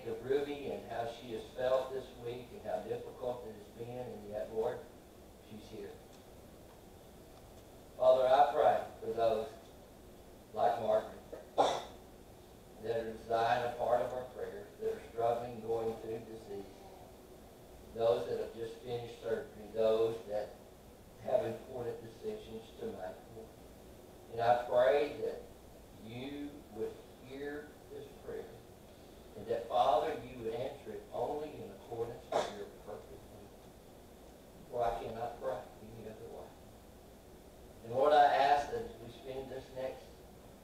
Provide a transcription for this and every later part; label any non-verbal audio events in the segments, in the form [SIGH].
I think of Ruby and how she has felt this week and how difficult it has been, and yet, Lord, she's here. Father, I pray for those like Margaret that are designed a part of our prayers, that are struggling, going through disease, those that have just finished surgery, those that have important decisions to make. And I pray that you would hear this prayer, and that, Father, you would answer it only in accordance with your perfect will. For I cannot pray any other way. And Lord, I ask that as we spend this next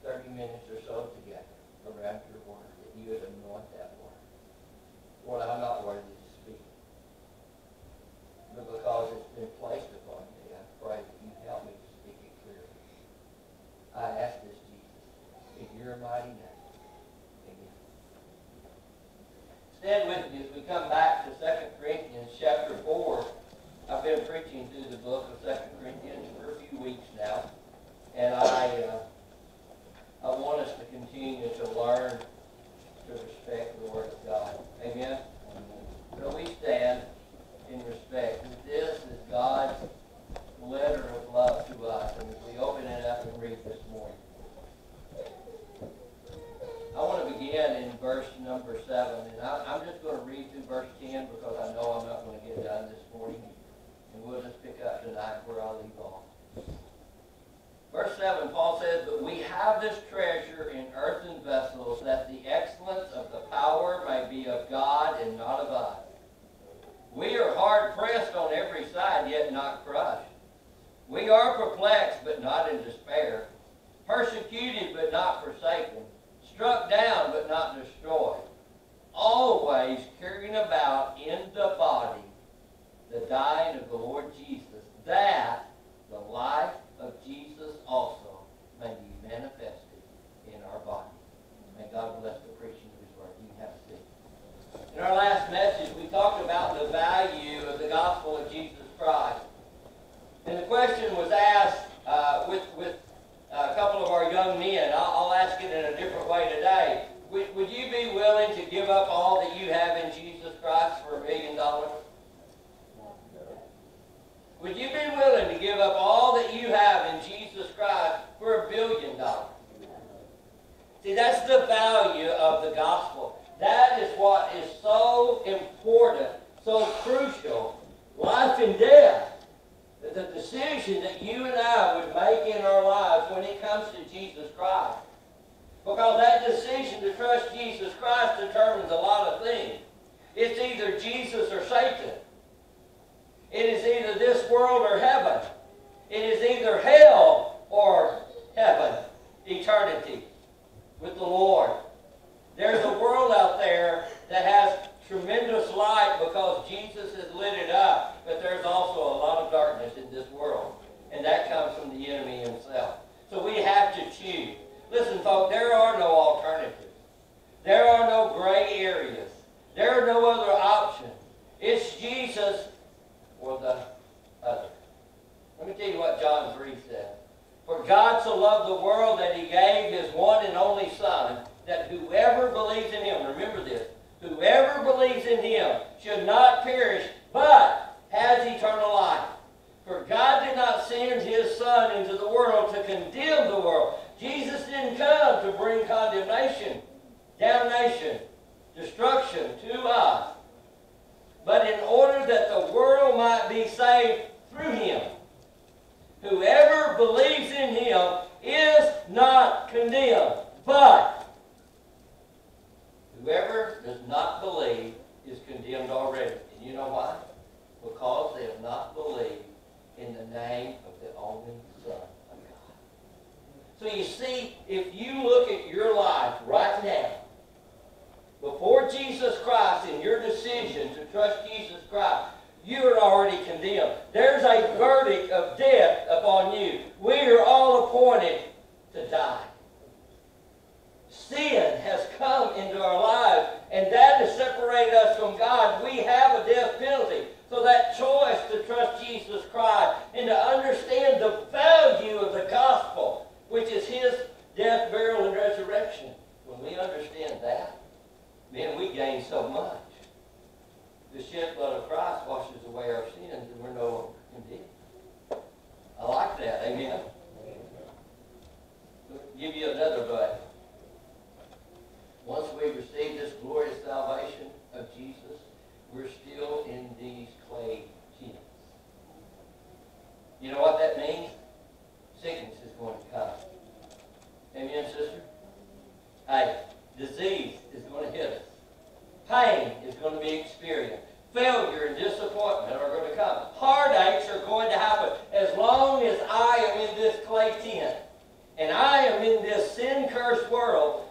30 minutes or so together around your word, that you would anoint that word. Lord, I'm not worthy to speak. But because it's been placed upon me, I pray that you help me to speak it clearly. I ask this, Jesus, in your mighty name. Amen. Stand with me as we come back to 2 Corinthians chapter 4. I've been preaching through the book of 2 Corinthians for a few weeks now. And I, uh, I want us continue to learn God so loved the world that he gave his one and only Son, that whoever believes in him, remember this, whoever believes in him should not perish, but has eternal life. For God did not send his Son into the world to condemn the world. Jesus didn't come to bring condemnation, damnation, destruction to us, but in order that the world might be saved through him. Whoever believes in him is not condemned, but whoever does not believe is condemned already. And you know why? Because they have not believed in the name of the only Son of God. So you see, if you look at your life right now, before Jesus Christ and your decision to trust Jesus Christ, you are already condemned. There's a verdict of death upon you. We are all appointed to die. Sin has come into our lives, and that has separated us from God. We have a death penalty. So that choice to trust Jesus Christ and to understand the value of the gospel, which is his death, burial, and resurrection, when we understand that, man, we gain so much. The shed blood of Christ washes away our sins, and we're no longer condemned. I like that. Amen. I'll give you another but. Once we receive this glorious salvation of Jesus, we're still in these clay tents. You know what that means? Sickness is going to come. Amen, sister? Hey, disease is going to hit us. Pain is going to be experienced. Failure and disappointment are going to come. Heartaches are going to happen. As long as I am in this clay tent and I am in this sin-cursed world,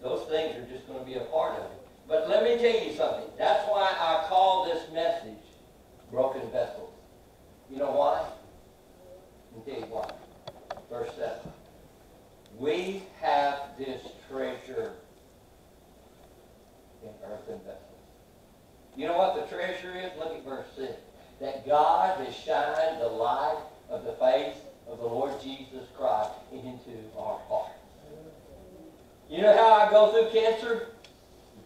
those things are just going to be a part of it. But let me tell you something. That's why I call this message Broken Vessels. You know why? Let me tell you why. Verse 7. We have this treasure in earthen vessels. You know what the treasure is? Look at verse 6. That God has shined the light of the face of the Lord Jesus Christ into our hearts. You know how I go through cancer?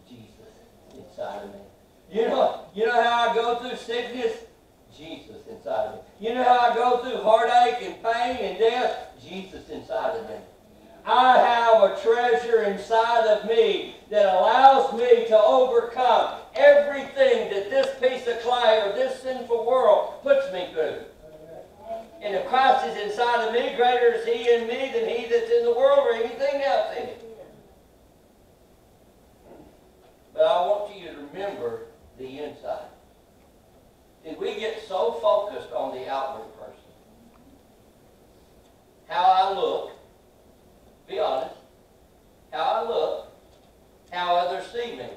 Jesus inside of me. You know, you know how I go through sickness? Jesus inside of me. You know how I go through heartache and pain and death? Jesus inside of me. I have a treasure inside of me that allows me to overcome everything that this piece of clay or this sinful world puts me through. And if Christ is inside of me, greater is He in me than He that's in the world or anything else in it. But I want you to remember the inside. Did we get so focused on the outward person? How I look, be honest, how I look, how others see me.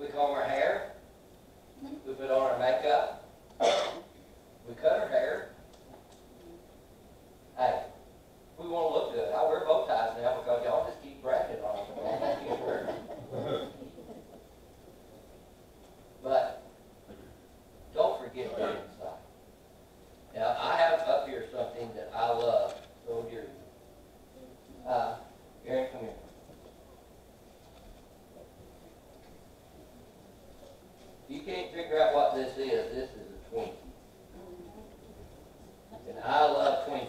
We comb our hair, we put on our makeup, we cut our hair. Hey, we want to look good. I wear bow ties now because y'all just keep bragging on them. But don't forget the inside. Now, I have up here something that I love so dearly. Uh, Aaron, come here. You can't figure out what this is. This is a Twinkie. And I love Twinkies.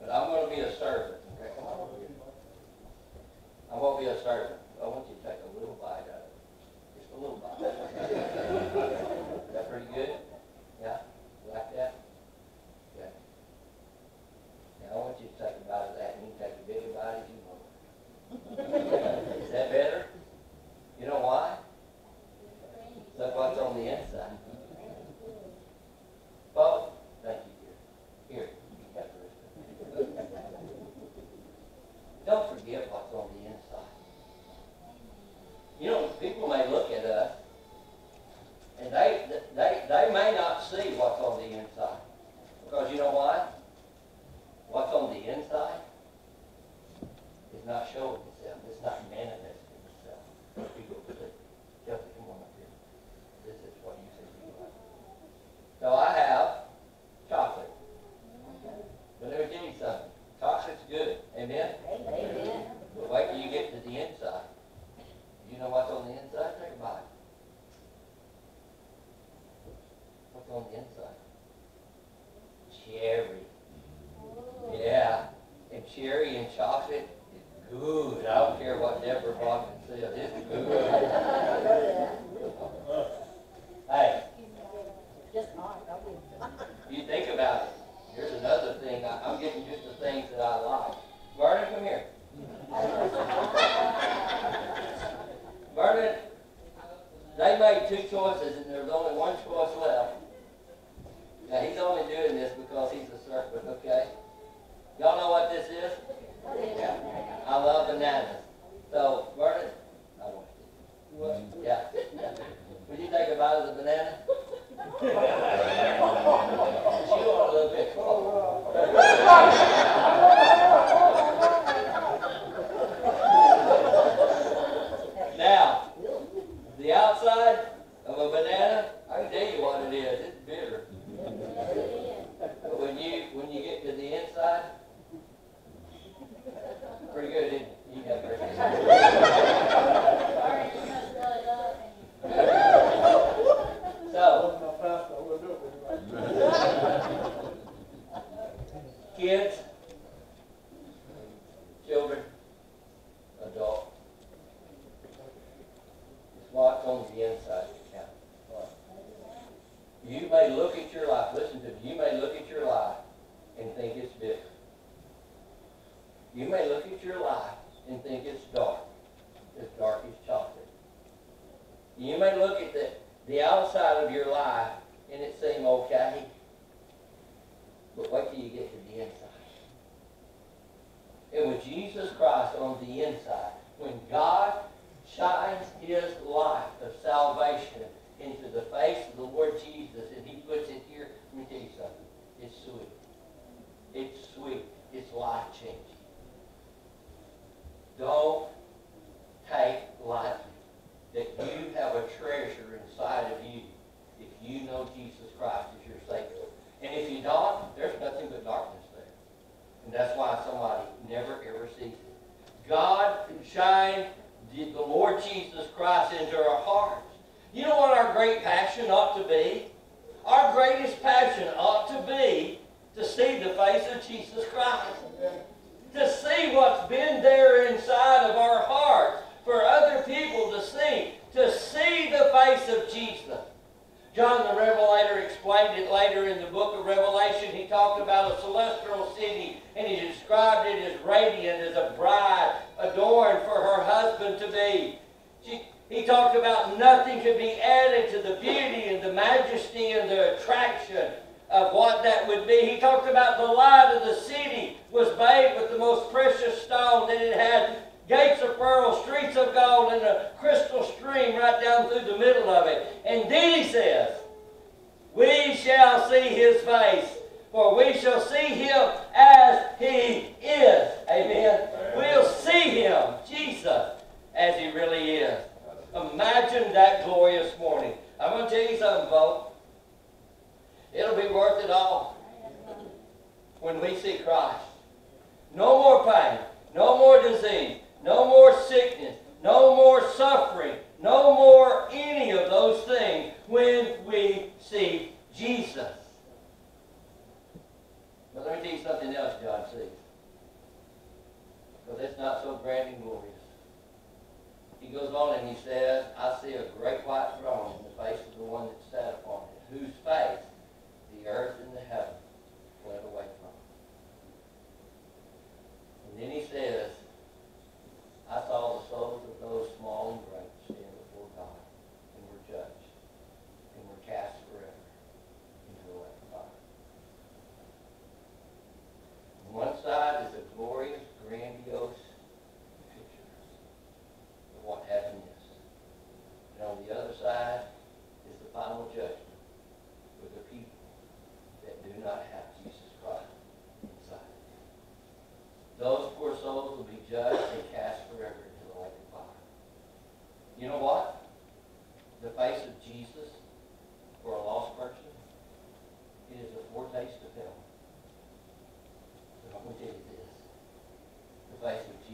But I'm going to be a servant. Okay, come on over here. I'm going to be a servant. I want you to take a little bite out of it. Just a little bite. Is that pretty good? Yeah? You like that? Okay. Now I want you to take a bite of that, and you can take a bigger bite as you want. Is that better? You know why? Look what's on the inside. Folks, thank not see what's on the inside. Because you know why? What's on the inside is not showing itself. It's not manifesting itself. People see. Chelsea, come on up here. This is what you see me like. So I have chocolate. But let me tell you something. Chocolate's good. Amen? Amen. But wait till you get to the inside. You know what's on the inside? Think about it. What's on the inside? Cherry. Yeah. And cherry and chocolate is good. I don't care what Deborah Bronson said. It's good. [LAUGHS] Hey, Just not, I wouldn't. you think about it. Here's another thing. I, I'm getting just the things that I like. Vernon, come here. [LAUGHS] Vernon, they made two choices and there's only one choice left. Now, he's only doing this because he's a serpent, okay? Y'all know what this is? Yeah. I love bananas. So, Vernon, I want you. Yeah. yeah. Would you take a bite of the banana? [LAUGHS] On a little bit. [LAUGHS] stone, that it had gates of pearl, streets of gold, and a crystal stream right down through the middle of it. And then he says, We shall see his face, for we shall see him as he is. Amen. We'll see him, Jesus, as he really is. Imagine that glorious morning. I'm going to tell you something, folks. It'll be worth it all when we see Christ. No more pain, no more disease, no more sickness, no more suffering, no more any of those things when we see Jesus. But let me tell you something else John sees. Because it's not so grand and glorious. He goes on and he says, I see a great white throne in the face of the one that sat upon it, whose face the earth and the heaven And then he says, I saw the souls of those small and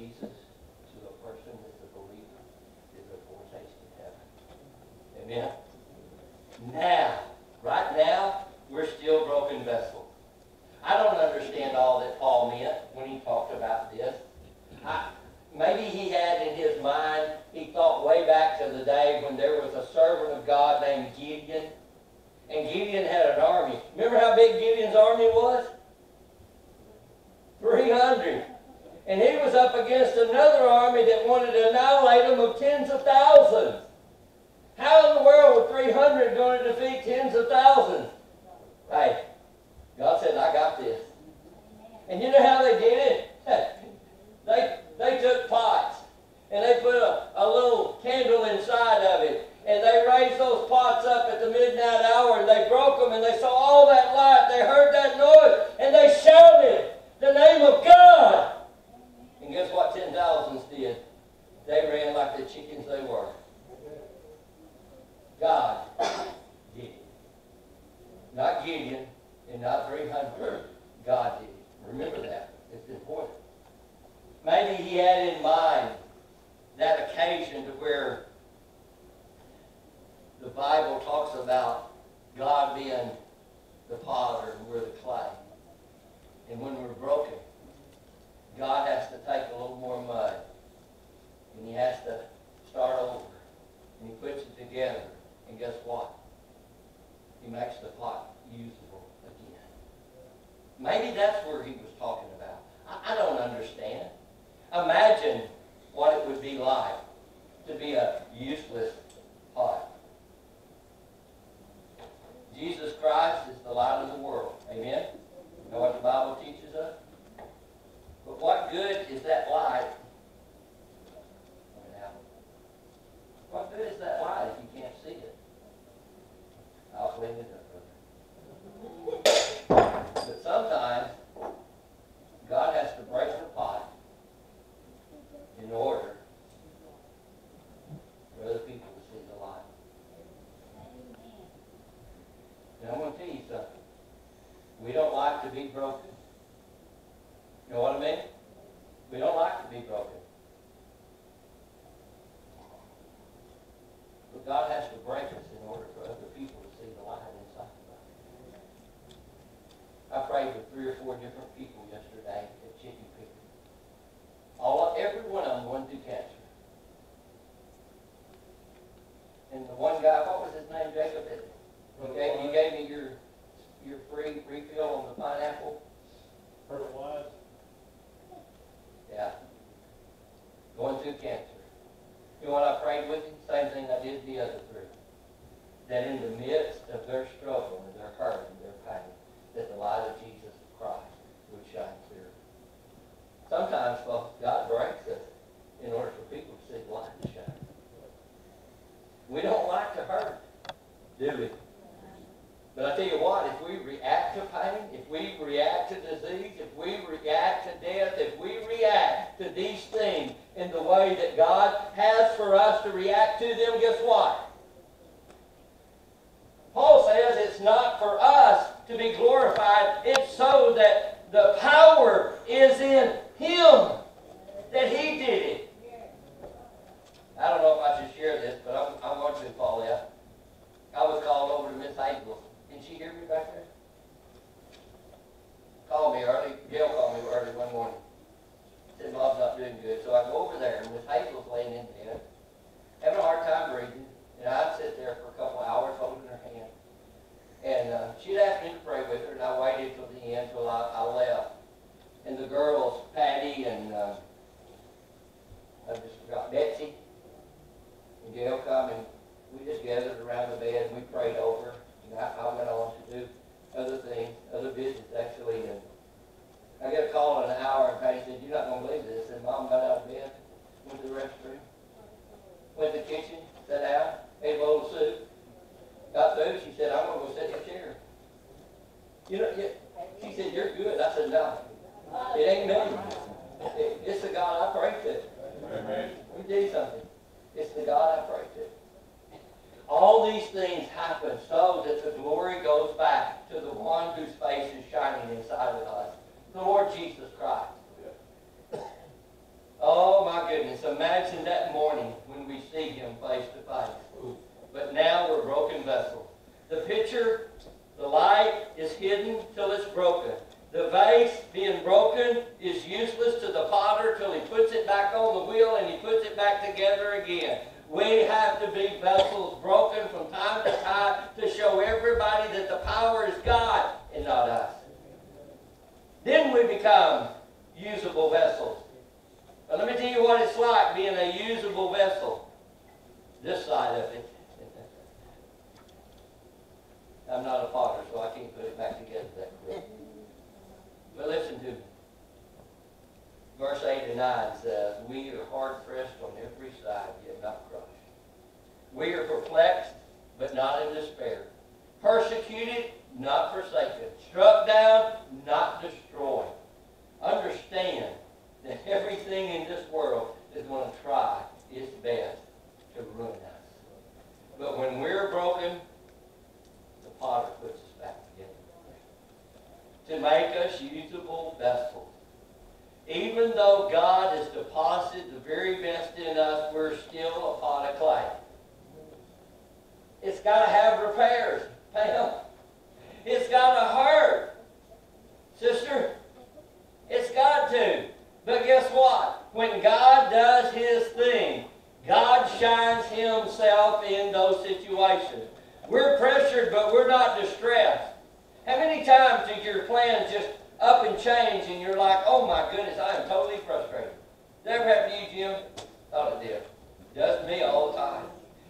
Jesus. You know what I prayed with him? Same thing I did the other three. That in the midst of their struggle and their hurt and their pain, that the light of Jesus Christ would shine clear. Sometimes, folks, God breaks us in order for people to see the light shine. We don't like to hurt, do we? But I tell you what, if we react to pain, if we react to disease, if we react to death, if we react to these things in the way that God has for us to react to them, guess what? Paul says it's not for us to be glorified, it's so that the power is in Him, that He did it. I don't know if I should share this, but I'm, I'm going to, Paula. I was called over to Miss Hazel. Can she hear me back there? Called me early, Gail called me early one morning. Said Bob's not doing good, so I go over there, and Miss Hazel's laying in bed, having a hard time breathing, and I'd sit there for a couple hours holding her hand. And uh, she'd asked me to pray with her, and I waited till the end, till I, I left. And the girls, Patty and, uh, I just forgot, Betsy, and Gail come, and we just gathered around the bed, and we prayed over her. And I, I went on to do other things, other business actually, and I got a call in an hour, and Patty said, you're not gonna believe this, and Mom got out of bed, went to the restroom, went to the kitchen, sat down, ate a bowl of soup, got through, she said, I'm gonna go sit in a chair. You know, she said, you're good, I said, no, it ain't me, It- it's the God I pray to. Amen. Let me tell you something. It's the God I pray to. All these things happen so that the glory goes back to the one whose face is shining inside of us, the Lord Jesus Christ. Oh my goodness, imagine that morning when we see him face to face. But now we're broken vessels. The pitcher, the light is hidden till it's broken. The vase being broken is useless to the potter till he puts it back on the wheel and he puts it back together again. We have to be vessels broken from time to time to show everybody that the power is God and not us. Then we become usable vessels. But let me tell you what it's like being a usable vessel. This side of it. [LAUGHS] I'm not a father, so I can't put it back together that quick. But listen to me. Verse 8 and 9 says, We are hard pressed on every side, yet not crushed. We are perplexed, but not in despair. Persecuted, not forsaken. Struck down, not destroyed. Understand that everything in this world is going to try its best to ruin us. But when we're broken, the potter puts us back together. To make us usable vessels. Even though God has deposited the very best in us, we're still a pot of clay. It's got to have repairs, Pam. It's got to hurt, sister. It's got to. But guess what? When God does His thing, God shines Himself in those situations. We're pressured, but we're not distressed. How many times did your plans just up and change and you're like, oh my goodness, I am totally frustrated? That ever happen to you, Jim? Thought it did. Does me all the time.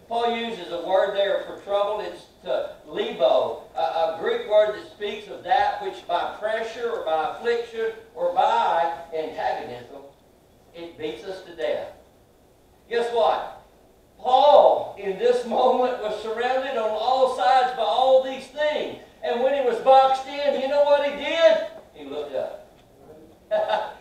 Paul uses a word there for trouble. It's to libo, a, a Greek word that speaks of that which by pressure or by affliction or by antagonism, it beats us to death. Guess what? Paul, in this moment, was surrounded on all sides by all these things. And when he was boxed in, you know what he did? He looked up. [LAUGHS]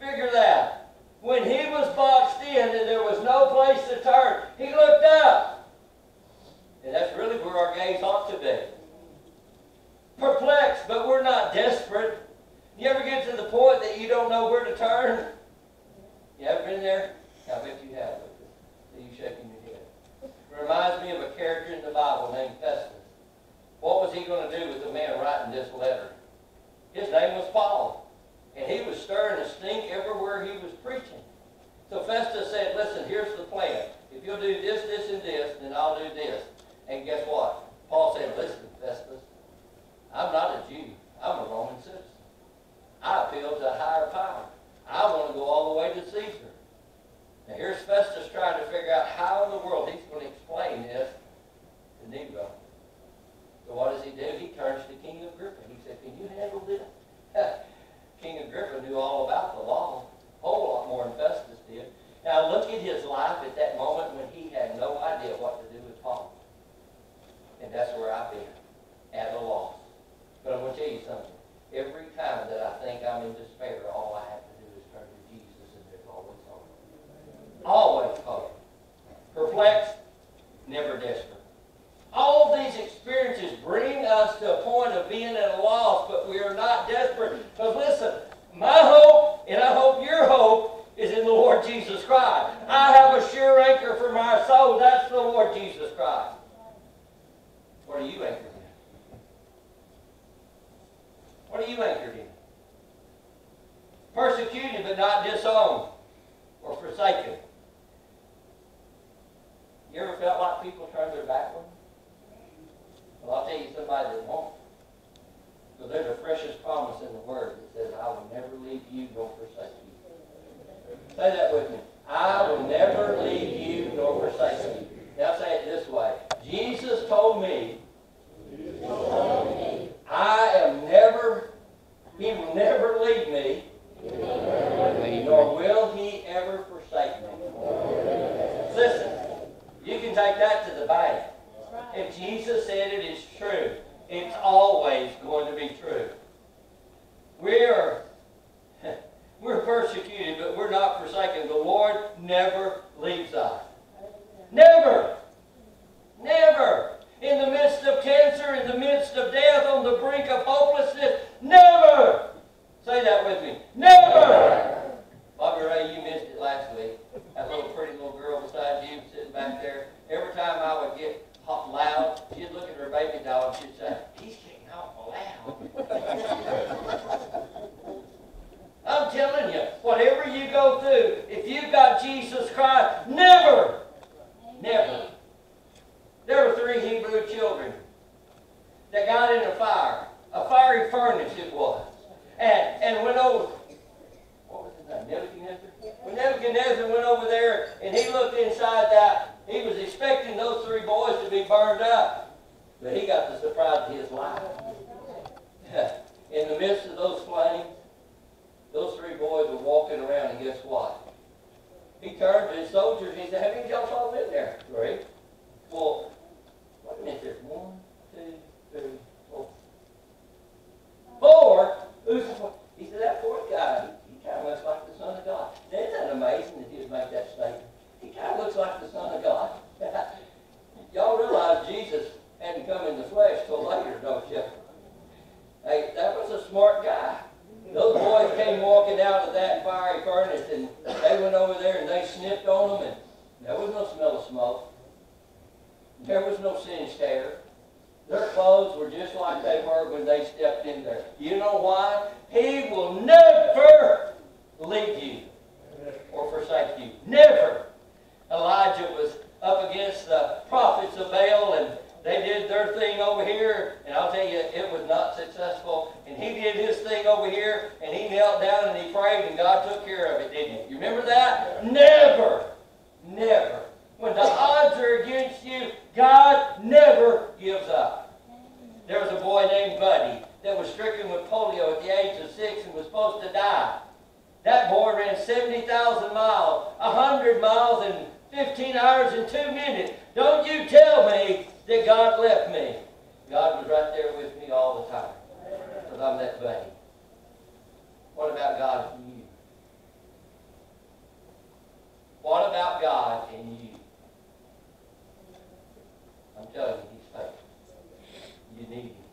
Figure that. When he was boxed in and there was no place to turn, he looked up. And that's really where our gaze ought to be. Perplexed, but we're not desperate. You ever get to the point that you don't know where to turn? You ever been there? I bet you have. See you shaking your head. It reminds me of a character in the Bible named Festus. What was he going to do with the man writing this letter? His name was Paul. And he was stirring a stink everywhere he was preaching. So Festus said, listen, here's the plan. If you'll do this, this, and this, then I'll do this. And guess what? Telling you, whatever you go through, if you've got Jesus Christ, never, never. There were three Hebrew children that got in a fire. A fiery furnace it was. And, and went over, what was his name, Nebuchadnezzar? When Nebuchadnezzar went over there and he looked inside that, he was expecting those three boys to be burned up. But he got the surprise of his life. [LAUGHS] in the midst of those flames, those three boys were walking around, and guess what? He turned to his soldiers and he said, have of y'all all been there? Three. Well, wait a minute, there's one, two, three, four. Four? Who's the fourth? He said, That fourth guy, he, he kind of looks like the Son of God. Isn't that amazing that he would make that statement? He kind of looks like the Son of God. [LAUGHS] y'all realize Jesus hadn't come in the flesh till later, don't you? Hey, that was a smart guy. Those boys came walking out of that fiery furnace and they went over there and they sniffed on them and there was no smell of smoke. There was no singed hair. Their clothes were just like they were when they stepped in there. You know why? He will never leave you or forsake you. Never. Elijah was up against the prophets of Baal and they did their thing over here, and I'll tell you, it was not successful. And he did his thing over here, and he knelt down and he prayed, and God took care of it, didn't he? You remember that? Never, never. When the odds are against you, God never gives up. There was a boy named Buddy that was stricken with polio at the age of six and was supposed to die. That boy ran 70,000 miles, 100 miles in 15 hours and 2 minutes. Don't you tell me that God left me. God was right there with me all the time. Because I'm that buddy. What about God and you? What about God and you? I'm telling you, He's faithful. You need Him.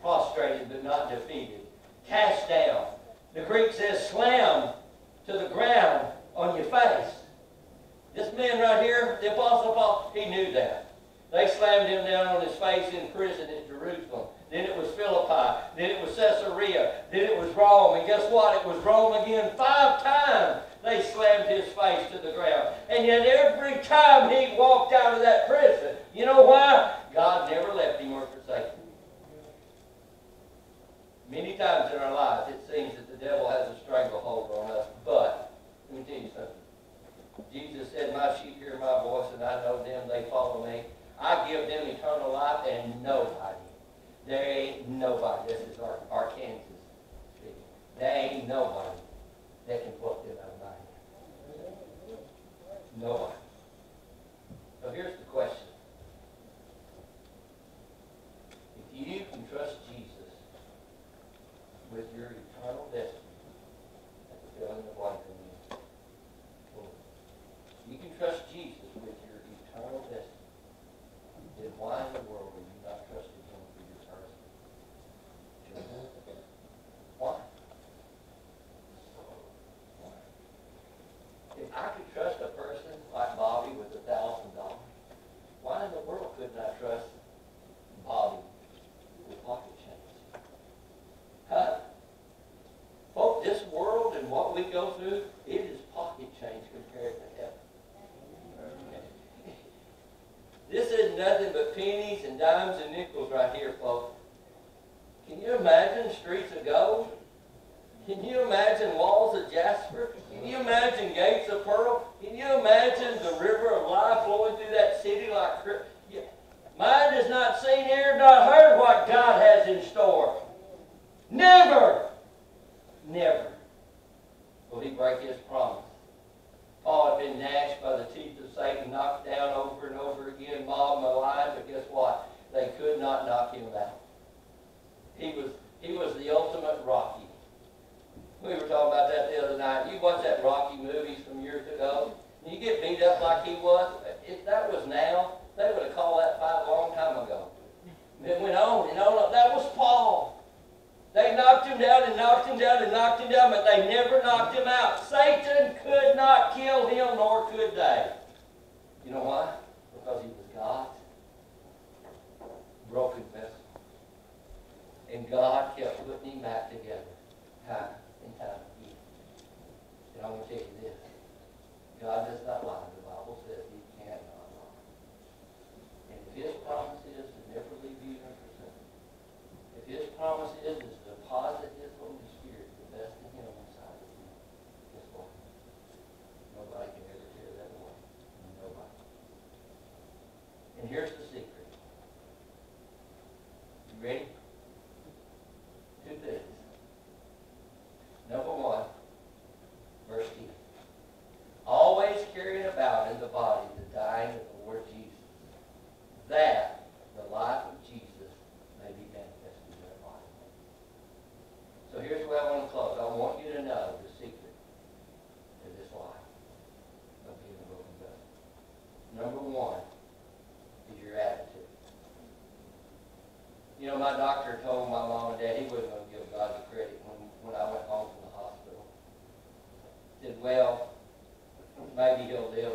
Prostrated but not defeated. Cast down. The Greek says slam to the ground on your face. This man right here, the Apostle Paul, he knew that. They slammed him down on his face in prison at Jerusalem. Then it was Philippi. Then it was Caesarea. Then it was Rome. And guess what? It was Rome again. Five times they slammed his face to the ground. And yet every time he walked out of that prison, you know why? God never left him or forsaken him. Many times in our lives it seems that the devil has a stranglehold on us. But, let me tell you something. Jesus said, My sheep hear my voice, and I know them, they follow me. I give them eternal life, and nobody, there ain't nobody, this is our, Arkansas speaking, there ain't nobody that can pluck them out of my hand. Nobody. So here's the question. If you can trust Jesus with your eternal destiny, that's the filling of life in you. You can trust Jesus with your eternal destiny. Then why in the world are you not trusting Him for your person? Why? Why? If I could trust a person like Bobby with a thousand dollars, why in the world couldn't I trust Bobby with pocket change? Huh? Folks, this world and what we go through, it is pocket change compared to heaven. This is nothing but pennies and dimes and nickels right here, folks. Can you imagine streets of gold? Can you imagine walls of jasper? Can you imagine gates of pearl? Can you imagine the river of life flowing through that city like cri- yeah. Mind has not seen, ear not heard what God has in store. Never, never will he break his promise. Paul had been gnashed by the teeth of Satan, knocked down over and over again, mobbed, maligned, but guess what? They could not knock him out. He was, he was the ultimate Rocky. We were talking about that the other night. You watch that Rocky movies from years ago. You get beat up like he was. If that was now, they would have called that fight a long time ago. It went on and on. That was Paul. They knocked him down and knocked him down and knocked him down, but they never knocked him out. Satan could not kill him, nor could they. You know why? Because he was God's broken vessel. And God kept putting him back together my doctor told my mom and dad he wasn't going to give God the credit when, when I went home from the hospital, said, well, maybe he'll live.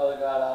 Father God,